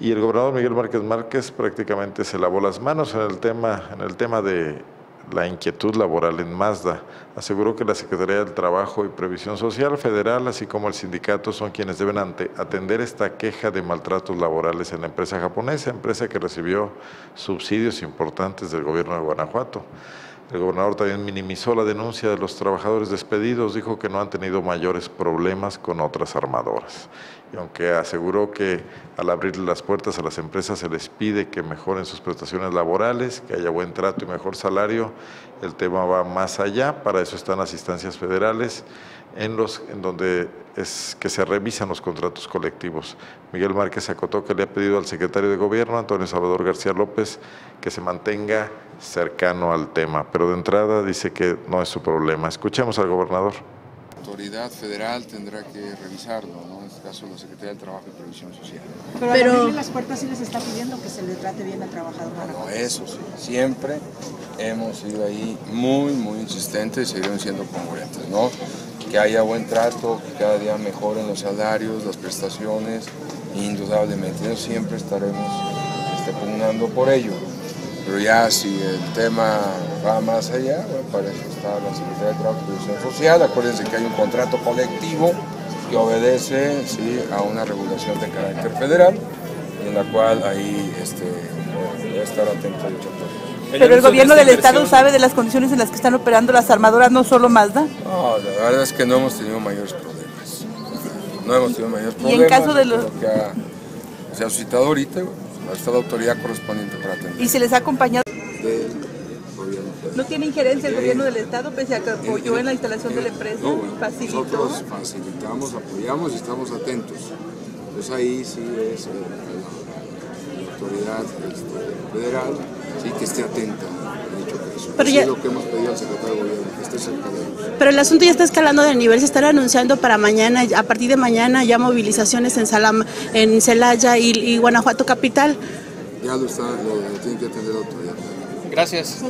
Y el gobernador Miguel Márquez Márquez prácticamente se lavó las manos en el tema, en el tema de la inquietud laboral en Mazda. Aseguró que la Secretaría del Trabajo y Previsión Social Federal, así como el sindicato, son quienes deben atender esta queja de maltratos laborales en la empresa japonesa, empresa que recibió subsidios importantes del gobierno de Guanajuato. El gobernador también minimizó la denuncia de los trabajadores despedidos, dijo que no han tenido mayores problemas con otras armadoras. Y aunque aseguró que al abrirle las puertas a las empresas se les pide que mejoren sus prestaciones laborales, que haya buen trato y mejor salario, el tema va más allá, para eso están las instancias federales en, los, en donde es que se revisan los contratos colectivos. Miguel Márquez acotó que le ha pedido al secretario de Gobierno, Antonio Salvador García López, que se mantenga cercano al tema, pero de entrada dice que no es su problema. Escuchemos al gobernador. La autoridad federal tendrá que revisarlo, ¿no? en este caso la Secretaría del Trabajo y Previsión Social. Pero, Pero las puertas sí les está pidiendo que se le trate bien al trabajador. Bueno, eso sí, siempre hemos sido ahí muy, muy insistentes y seguiremos siendo congruentes, ¿no? que haya buen trato, que cada día mejoren los salarios, las prestaciones, indudablemente. siempre estaremos este, pugnando por ello. Pero ya si el tema va más allá, bueno, para eso está la Secretaría de Trabajo y Previsión Social. Acuérdense que hay un contrato colectivo que obedece ¿sí? a una regulación de carácter federal, en la cual ahí este, debe estar atento a pero el gobierno del estado sabe de las condiciones en las que están operando las armadoras, no solo Mazda. No, la verdad es que no hemos tenido mayores problemas. No hemos tenido mayores problemas. Y en caso de los... que ha, se ha citado ahorita, está la autoridad correspondiente para atender. ¿Y se les ha acompañado? Del gobierno ¿No tiene injerencia el gobierno del estado pese a que apoyó en la instalación de la empresa? No, facilitó. Nosotros facilitamos, apoyamos y estamos atentos. Pues ahí sí es eh, la, autoridad este, federal sí que esté atenta Pero ya... es lo que hemos pedido al secretario de gobierno, que esté. Pero el asunto ya está escalando de nivel, se estará anunciando para mañana, a partir de mañana ya movilizaciones en Salam, en Celaya y, y Guanajuato capital. Ya lo está, lo, lo tienen que atender autoridad. Gracias.